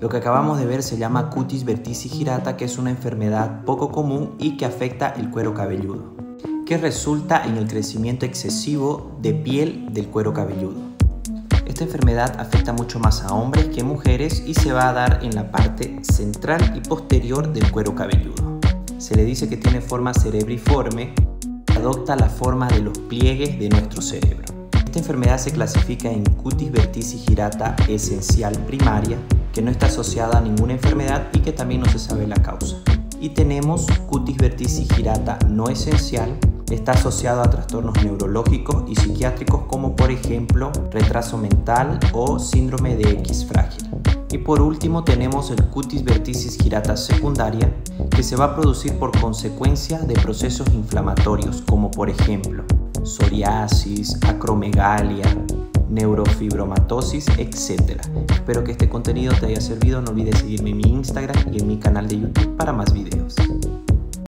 Lo que acabamos de ver se llama cutis verticigirata, que es una enfermedad poco común y que afecta el cuero cabelludo, que resulta en el crecimiento excesivo de piel del cuero cabelludo. Esta enfermedad afecta mucho más a hombres que mujeres y se va a dar en la parte central y posterior del cuero cabelludo. Se le dice que tiene forma cerebriforme, adopta la forma de los pliegues de nuestro cerebro. Esta enfermedad se clasifica en cutis verticigirata esencial primaria, que no está asociada a ninguna enfermedad y que también no se sabe la causa. Y tenemos cutis verticigirata no esencial, está asociado a trastornos neurológicos y psiquiátricos como por ejemplo retraso mental o síndrome de X frágil. Y por último tenemos el cutis verticis girata secundaria que se va a producir por consecuencia de procesos inflamatorios como por ejemplo psoriasis, acromegalia, neurofibromatosis, etc. Espero que este contenido te haya servido. No olvides seguirme en mi Instagram y en mi canal de YouTube para más videos.